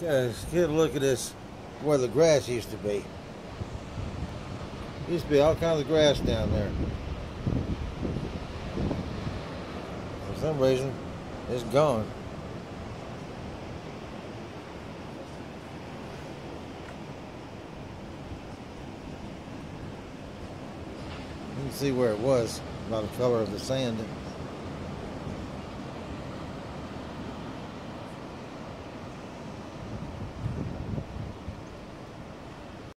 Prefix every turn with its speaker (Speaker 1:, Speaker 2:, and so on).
Speaker 1: Guys, get a look at this, where the grass used to be. Used to be all kinds of grass down there. For some reason, it's gone. You can see where it was by the color of the sand.